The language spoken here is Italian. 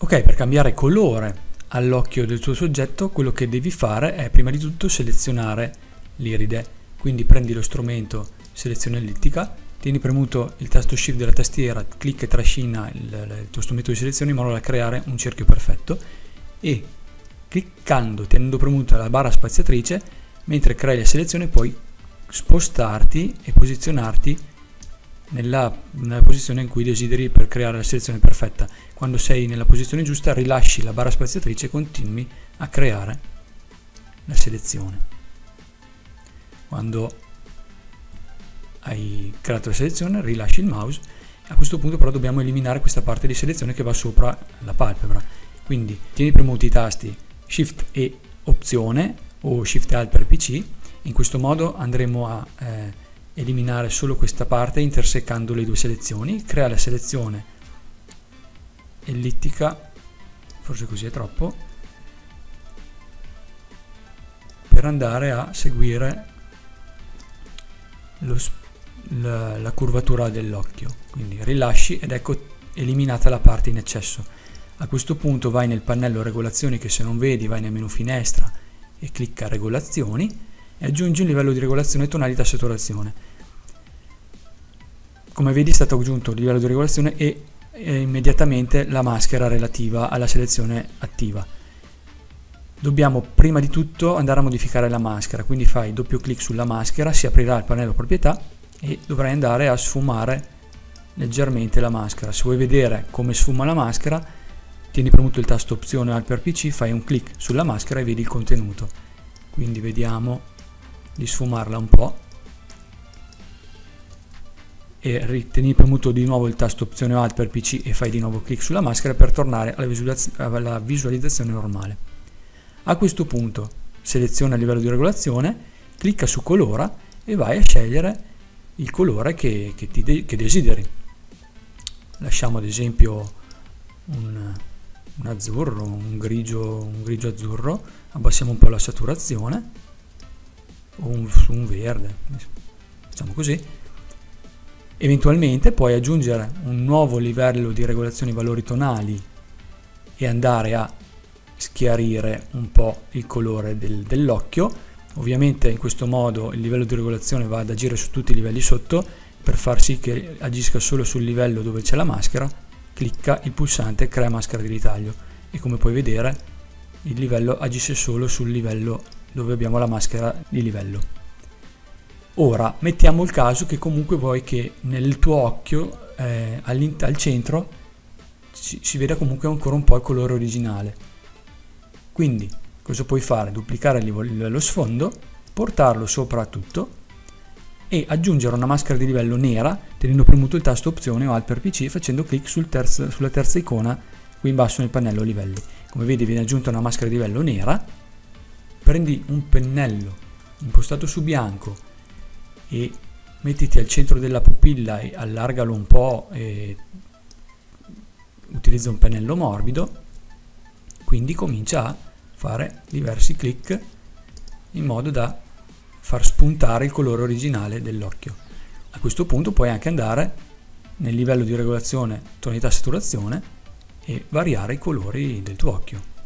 Ok, per cambiare colore all'occhio del tuo soggetto, quello che devi fare è prima di tutto selezionare l'iride. Quindi prendi lo strumento selezione ellittica, tieni premuto il tasto shift della tastiera, clicca e trascina il, il tuo strumento di selezione in modo da creare un cerchio perfetto e cliccando, tenendo premuta la barra spaziatrice, mentre crei la selezione puoi spostarti e posizionarti nella, nella, posizione in cui desideri per creare la selezione perfetta. Quando sei nella posizione giusta rilasci la barra spaziatrice e continui a creare la selezione. Quando hai creato la selezione rilasci il mouse a questo punto però dobbiamo eliminare questa parte di selezione che va sopra la palpebra. Quindi tieni premuti i tasti Shift e Opzione o Shift Alt per PC. In questo modo andremo a eh, eliminare solo questa parte intersecando le due selezioni, crea la selezione ellittica, forse così è troppo, per andare a seguire lo, la, la curvatura dell'occhio. Quindi rilasci ed ecco eliminata la parte in eccesso. A questo punto vai nel pannello regolazioni che se non vedi vai nel menu finestra e clicca regolazioni e aggiungi un livello di regolazione tonalità saturazione come vedi è stato aggiunto il livello di regolazione e, e immediatamente la maschera relativa alla selezione attiva. Dobbiamo prima di tutto andare a modificare la maschera, quindi fai doppio clic sulla maschera, si aprirà il pannello proprietà e dovrai andare a sfumare leggermente la maschera. Se vuoi vedere come sfuma la maschera, tieni premuto il tasto opzione al per PC, fai un clic sulla maschera e vedi il contenuto. Quindi vediamo di sfumarla un po' e ritieni premuto di nuovo il tasto opzione alt per PC e fai di nuovo clic sulla maschera per tornare alla, visualizz alla visualizzazione normale. A questo punto seleziona il livello di regolazione, clicca su colora e vai a scegliere il colore che, che, de che desideri. Lasciamo ad esempio un, un azzurro, un grigio, un grigio azzurro, abbassiamo un po' la saturazione, o un, un verde, facciamo così, Eventualmente puoi aggiungere un nuovo livello di regolazione valori tonali e andare a schiarire un po' il colore del, dell'occhio. Ovviamente in questo modo il livello di regolazione va ad agire su tutti i livelli sotto per far sì che agisca solo sul livello dove c'è la maschera, clicca il pulsante crea maschera di ritaglio e come puoi vedere il livello agisce solo sul livello dove abbiamo la maschera di livello. Ora, mettiamo il caso che comunque vuoi che nel tuo occhio, eh, al centro, si, si veda comunque ancora un po' il colore originale. Quindi, cosa puoi fare? Duplicare lo sfondo, portarlo sopra tutto e aggiungere una maschera di livello nera tenendo premuto il tasto opzione o alt per pc facendo clic sul terzo, sulla terza icona qui in basso nel pannello livelli. Come vedi viene aggiunta una maschera di livello nera, prendi un pennello impostato su bianco e mettiti al centro della pupilla e allargalo un po' e utilizza un pennello morbido. Quindi comincia a fare diversi clic in modo da far spuntare il colore originale dell'occhio. A questo punto puoi anche andare nel livello di regolazione tonalità saturazione e variare i colori del tuo occhio